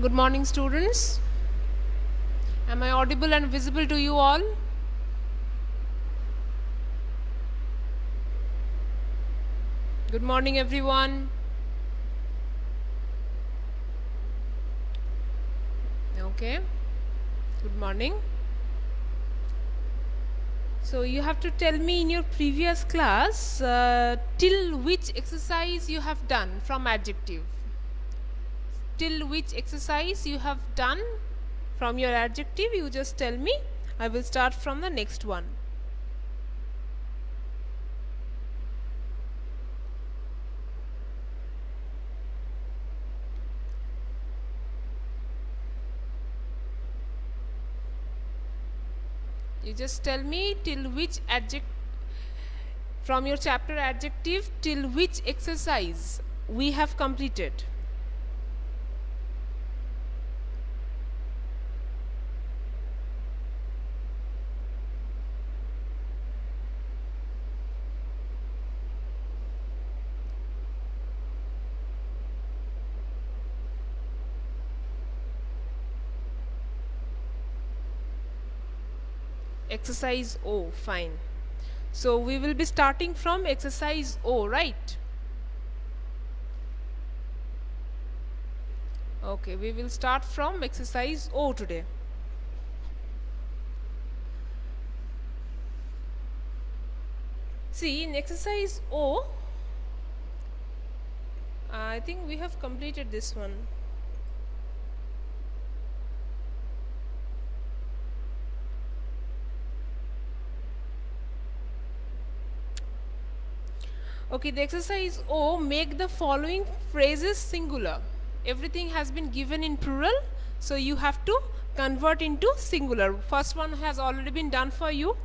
Good morning, students. Am I audible and visible to you all? Good morning, everyone. Okay. Good morning. So you have to tell me in your previous class uh, till which exercise you have done from adjective. Till which exercise you have done from your adjective you just tell me. I will start from the next one. You just tell me till which adjective from your chapter adjective till which exercise we have completed. Exercise O fine. So we will be starting from exercise O right? Okay we will start from exercise O today. See in exercise O I think we have completed this one Okay, the exercise O, make the following phrases singular. Everything has been given in plural, so you have to convert into singular. First one has already been done for you.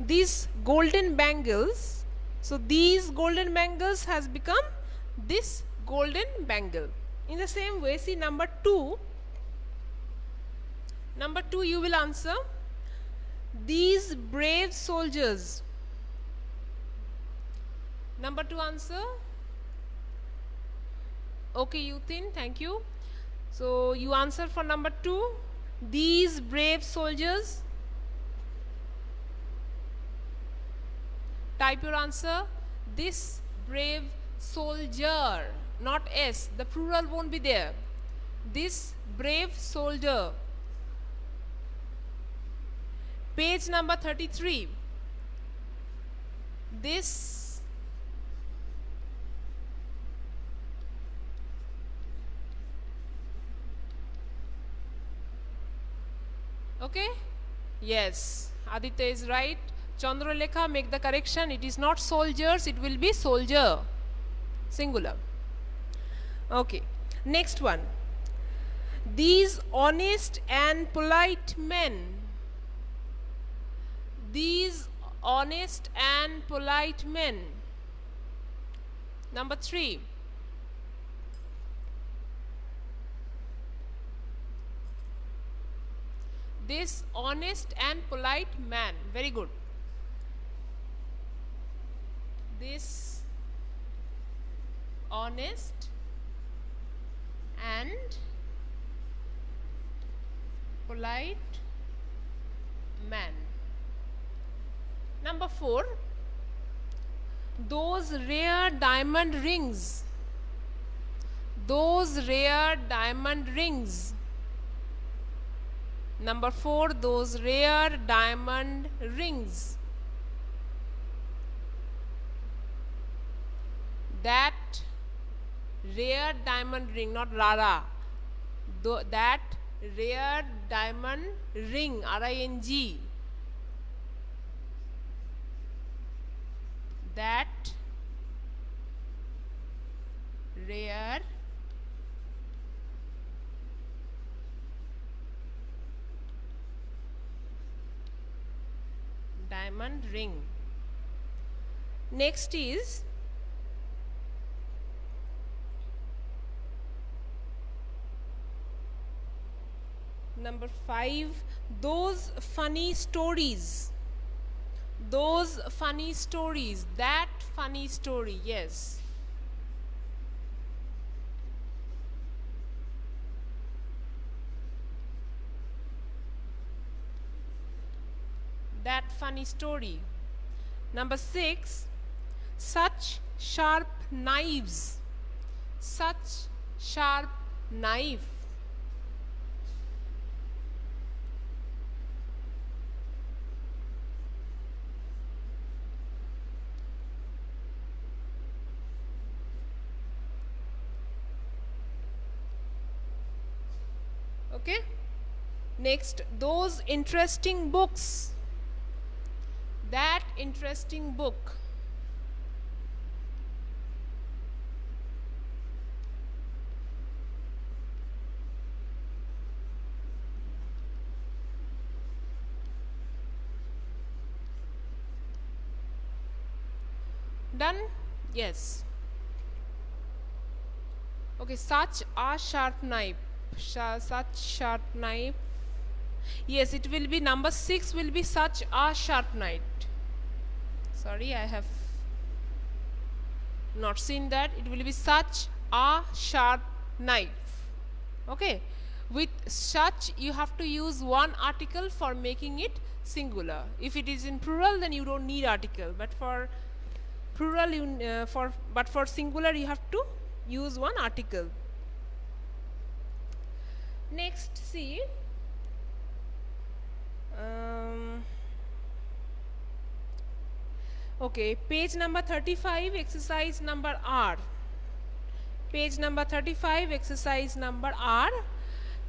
These golden bangles, so these golden bangles has become this golden bangle. In the same way, see number 2, number 2 you will answer, these brave soldiers Number two answer. Okay, Yuthin, thank you. So you answer for number two. These brave soldiers. Type your answer. This brave soldier, not S. The plural won't be there. This brave soldier. Page number 33. This okay yes aditya is right. Chandralekha make the correction. It is not soldiers it will be soldier. Singular. Okay next one. These honest and polite men these honest and polite men. Number 3 this honest and polite man. Very good. This honest and polite man. Number 4 those rare diamond rings. Those rare diamond rings Number four, those rare diamond rings. That rare diamond ring, not rara. Th that rare diamond ring, R-I-N-G. That rare diamond ring. Next is number 5 those funny stories those funny stories that funny story yes that funny story. Number six, such sharp knives. Such sharp knife. okay next those interesting books that interesting book. Done? Yes. Okay such a sharp knife. Such sharp knife yes it will be number 6 will be such a sharp knife sorry I have not seen that. It will be such a sharp knife okay. With such you have to use one article for making it singular. If it is in plural then you don't need article. But for plural you uh, for but for singular you have to use one article. Next see um, okay page number 35 exercise number R. Page number 35 exercise number R.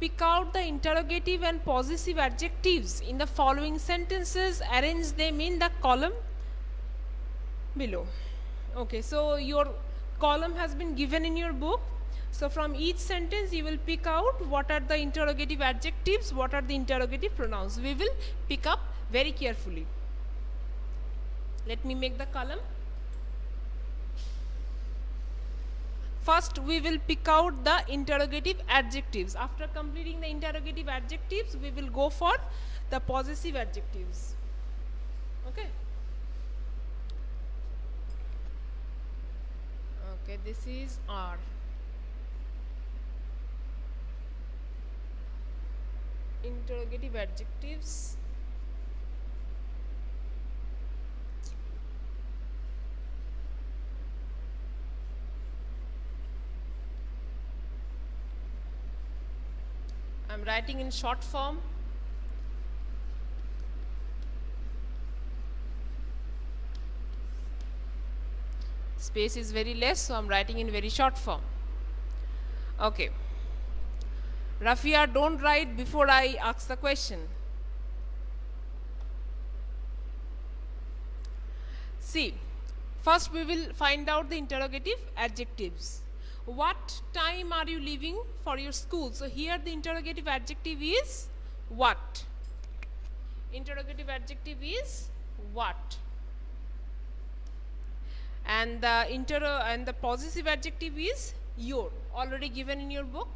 Pick out the interrogative and possessive adjectives. In the following sentences arrange them in the column below. Okay so your column has been given in your book so from each sentence you will pick out what are the interrogative adjectives, what are the interrogative pronouns. We will pick up very carefully. Let me make the column. First we will pick out the interrogative adjectives. After completing the interrogative adjectives we will go for the possessive adjectives. Okay. Okay, this is R. interrogative adjectives. I'm writing in short form. Space is very less so I'm writing in very short form. Okay Rafia, don't write before I ask the question. See, first we will find out the interrogative adjectives. What time are you leaving for your school? So here the interrogative adjective is what? Interrogative adjective is what? And the inter and the possessive adjective is your already given in your book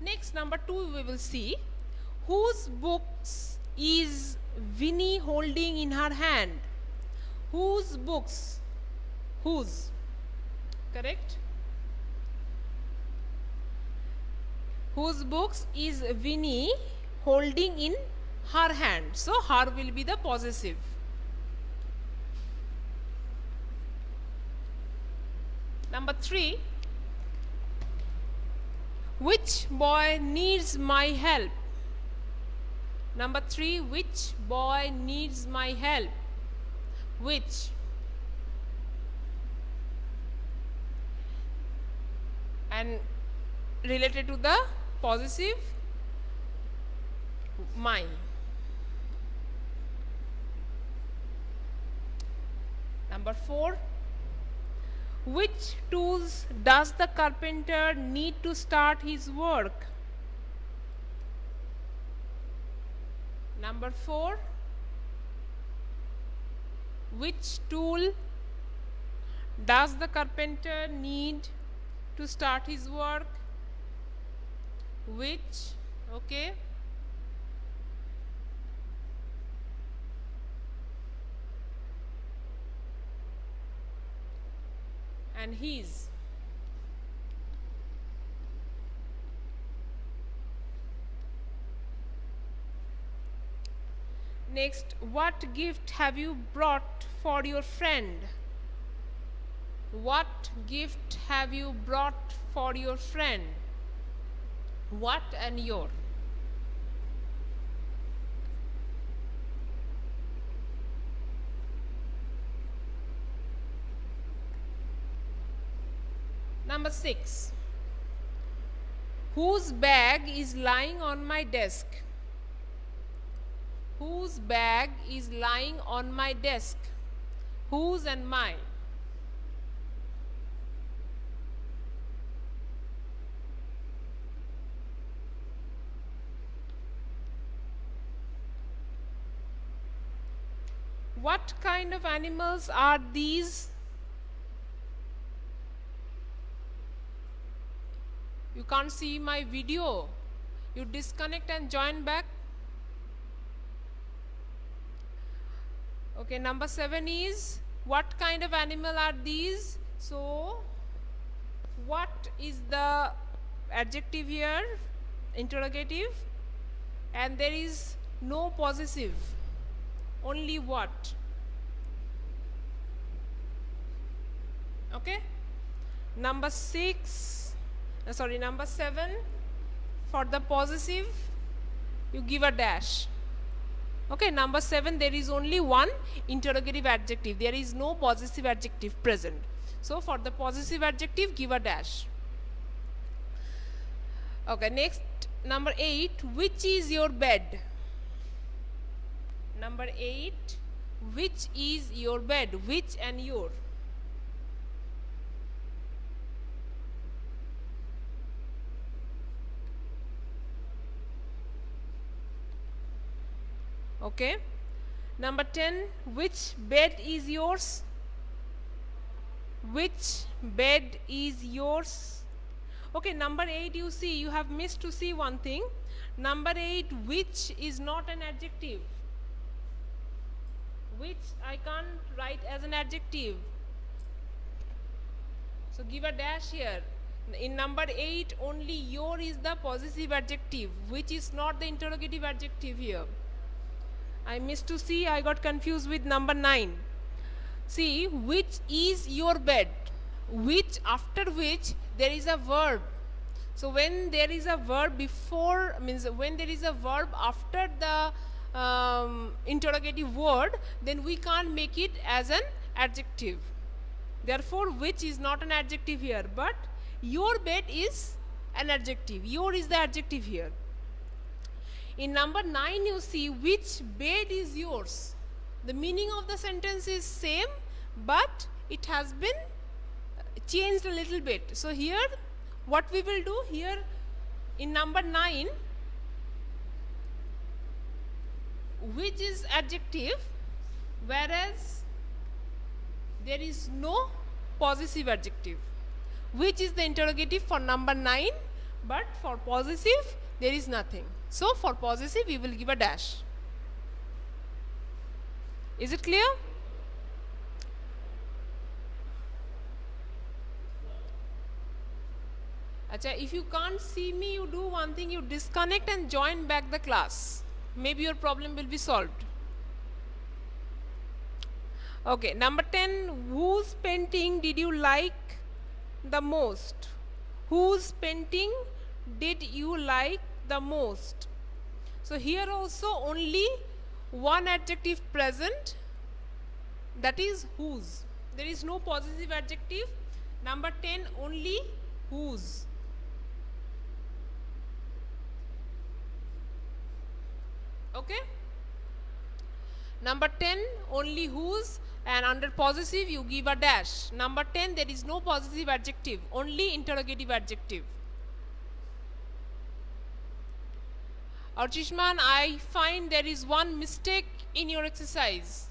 Next, number two, we will see whose books is Winnie holding in her hand? Whose books? Whose? Correct? Whose books is Winnie holding in her hand? So, her will be the possessive. Number three, which boy needs my help? Number three, which boy needs my help? Which? And related to the possessive, my. Number four, which tools does the carpenter need to start his work? Number four, which tool does the carpenter need to start his work? Which, okay. and his. Next, what gift have you brought for your friend? What gift have you brought for your friend? What and your? Number 6. Whose bag is lying on my desk? Whose bag is lying on my desk? Whose and mine? What kind of animals are these you can't see my video. You disconnect and join back. Okay number seven is what kind of animal are these? So what is the adjective here? Interrogative. And there is no possessive. Only what? Okay. Number six uh, sorry number 7 for the possessive you give a dash. Okay number 7 there is only one interrogative adjective. There is no possessive adjective present. So for the possessive adjective give a dash. Okay next number 8 which is your bed? Number 8 which is your bed? Which and your okay? Number 10 which bed is yours? Which bed is yours? Okay number 8 you see you have missed to see one thing. Number 8 which is not an adjective? Which I can't write as an adjective. So give a dash here. In number 8 only your is the possessive adjective which is not the interrogative adjective here I missed to see, I got confused with number 9. See, which is your bed? Which, after which, there is a verb. So, when there is a verb before, means when there is a verb after the um, interrogative word, then we can't make it as an adjective. Therefore, which is not an adjective here, but your bed is an adjective. Your is the adjective here. In number 9 you see which bed is yours. The meaning of the sentence is same but it has been changed a little bit. So here what we will do here in number 9 which is adjective whereas there is no possessive adjective which is the interrogative for number 9 but for possessive there is nothing. So for possessive we will give a dash. Is it clear? If you can't see me, you do one thing, you disconnect and join back the class. Maybe your problem will be solved. Okay, number 10, whose painting did you like the most? Whose painting did you like the most. So here also only one adjective present that is whose. There is no possessive adjective. Number 10 only whose. Okay. Number 10 only whose and under possessive you give a dash. Number 10 there is no possessive adjective only interrogative adjective. Archishman, I find there is one mistake in your exercise.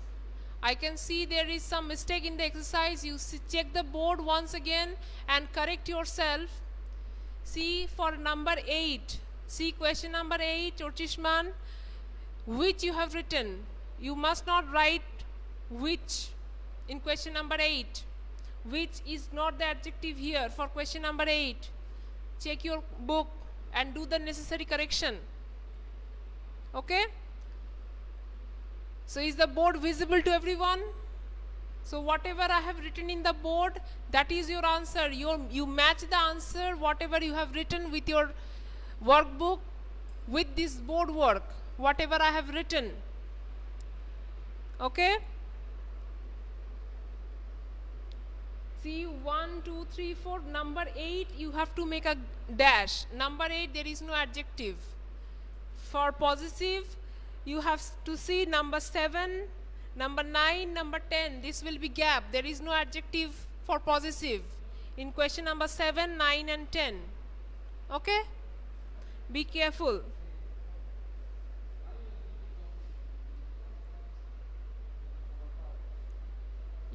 I can see there is some mistake in the exercise. You check the board once again and correct yourself. See for number 8. See question number 8, Archishman, which you have written. You must not write which in question number 8. Which is not the adjective here for question number 8. Check your book and do the necessary correction okay So is the board visible to everyone? So whatever I have written in the board, that is your answer. You, you match the answer, whatever you have written with your workbook, with this board work, whatever I have written. Okay? See, one, two, three, four. Number 8, you have to make a dash. Number 8, there is no adjective. For possessive, you have to see number 7, Number 9, number 10, this will be gap. There is no adjective for possessive in question number 7, 9 and 10. Okay? Be careful.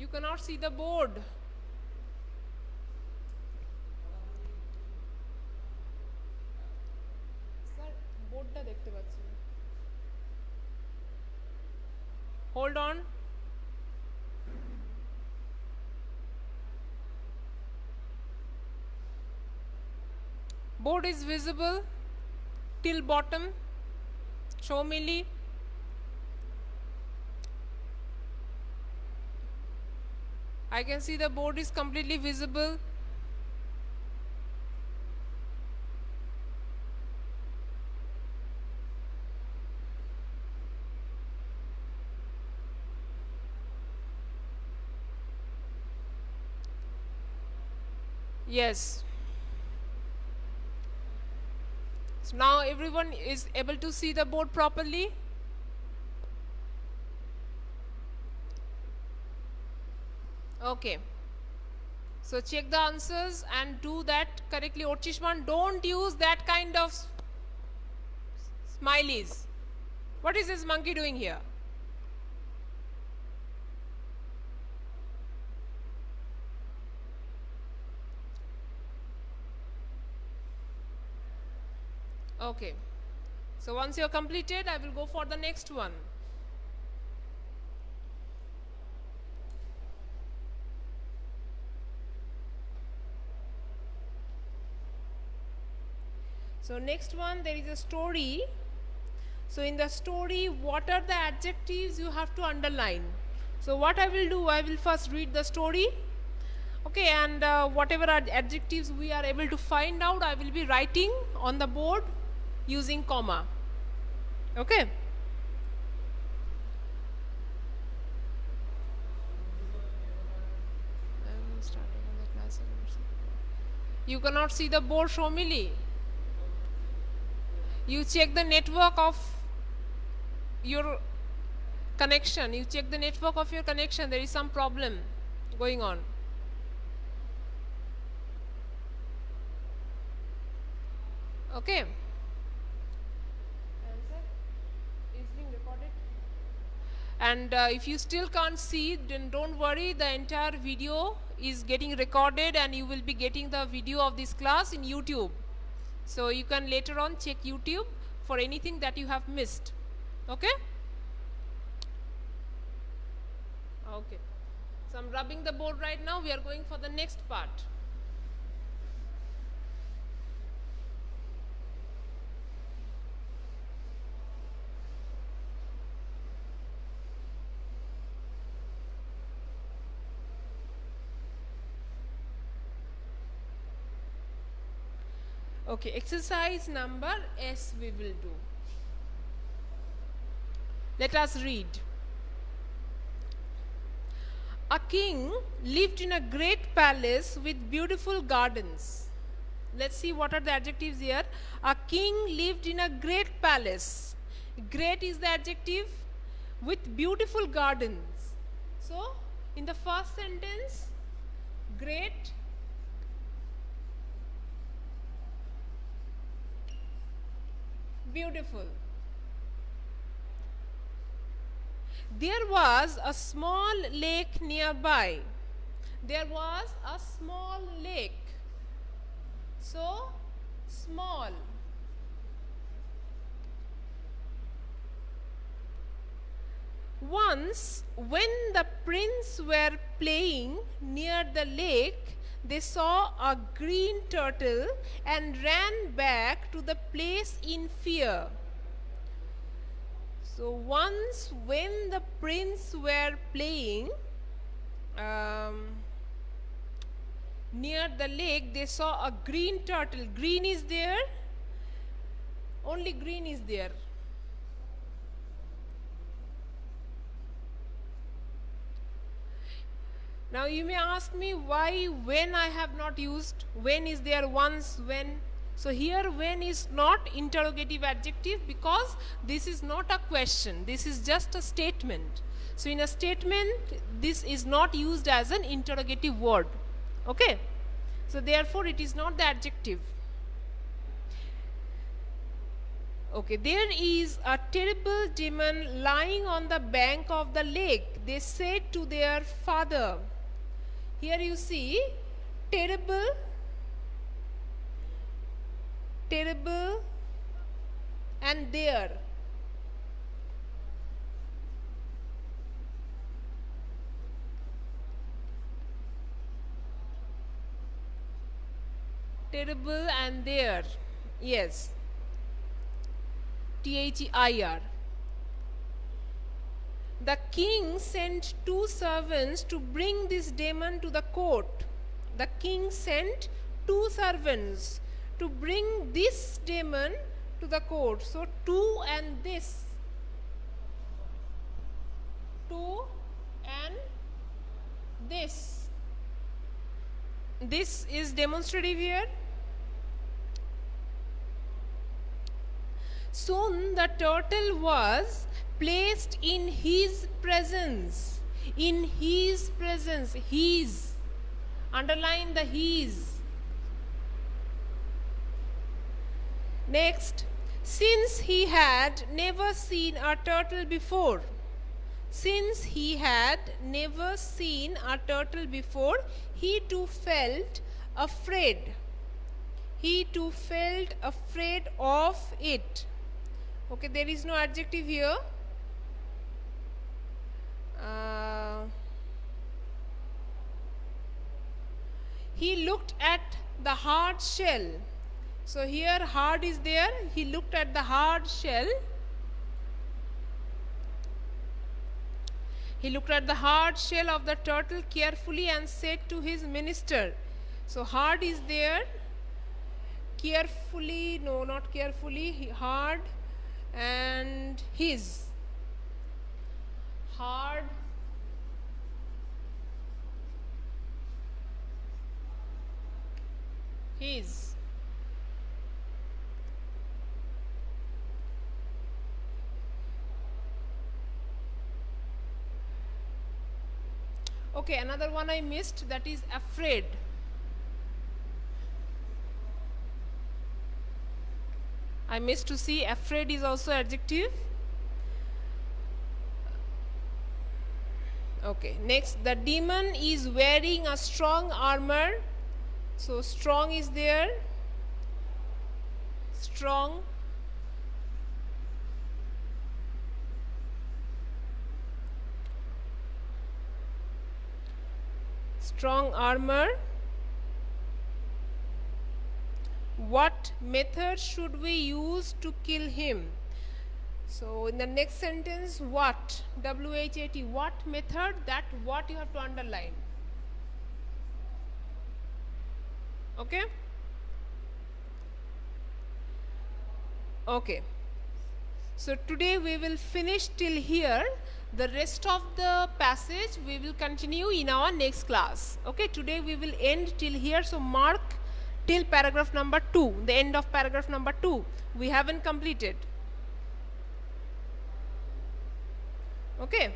You cannot see the board. Sir বোর্ডটা দেখতে পাচ্ছি না hold on board is visible till bottom show me I can see the board is completely visible Yes. So now everyone is able to see the board properly. Okay. So check the answers and do that correctly. Archishman, don't use that kind of smileys. What is this monkey doing here? Okay. So once you're completed, I will go for the next one. So next one, there is a story. So in the story, what are the adjectives you have to underline? So what I will do, I will first read the story. Okay, and uh, whatever adjectives we are able to find out, I will be writing on the board using comma. Okay? You cannot see the board Shomili. You check the network of your connection. You check the network of your connection. There is some problem going on. Okay. and uh, if you still can't see then don't worry the entire video is getting recorded and you will be getting the video of this class in YouTube so you can later on check YouTube for anything that you have missed. Okay? Okay. So I'm rubbing the board right now. We are going for the next part Okay, exercise number S we will do. Let us read. A king lived in a great palace with beautiful gardens. Let's see what are the adjectives here. A king lived in a great palace. Great is the adjective with beautiful gardens. So, in the first sentence, great beautiful. There was a small lake nearby. There was a small lake. So, small. Once, when the prince were playing near the lake, they saw a green turtle and ran back to the place in fear. So once when the prince were playing um, near the lake, they saw a green turtle. Green is there. Only green is there. Now you may ask me why when I have not used when is there once when? So here when is not interrogative adjective because this is not a question this is just a statement. So in a statement this is not used as an interrogative word okay? So therefore it is not the adjective. Okay there is a terrible demon lying on the bank of the lake they said to their father here you see terrible, terrible and there. Terrible and there. Yes. T-H-E-I-R the king sent two servants to bring this demon to the court. The king sent two servants to bring this demon to the court. So, two and this. Two and this. This is demonstrative here. Soon the turtle was placed in his presence. In his presence. His. Underline the his. Next. Since he had never seen a turtle before. Since he had never seen a turtle before, he too felt afraid. He too felt afraid of it. Okay, there is no adjective here. Uh, he looked at the hard shell. So here hard is there. He looked at the hard shell. He looked at the hard shell of the turtle carefully and said to his minister. So hard is there. Carefully, no, not carefully, hard and his. Hard. His. Okay another one I missed that is afraid I missed to see afraid is also adjective. Okay, next the demon is wearing a strong armor. So strong is there. Strong. Strong armor. What method should we use to kill him? So in the next sentence what w-h-a-t what method that what you have to underline? Okay? Okay. So today we will finish till here. The rest of the passage we will continue in our next class. Okay? Today we will end till here. So mark till paragraph number 2, the end of paragraph number 2. We haven't completed. Okay.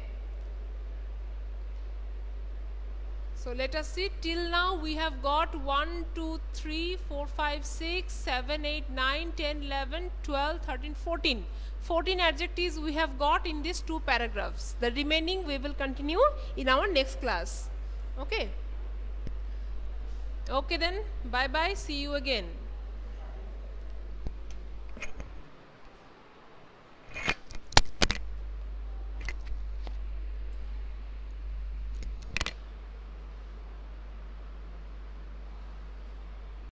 So let us see till now we have got 1, 2, 3, 4, 5, 6, 7, 8, 9, 10, 11, 12, 13, 14. 14 adjectives we have got in these two paragraphs. The remaining we will continue in our next class. Okay. Okay then, bye bye, see you again.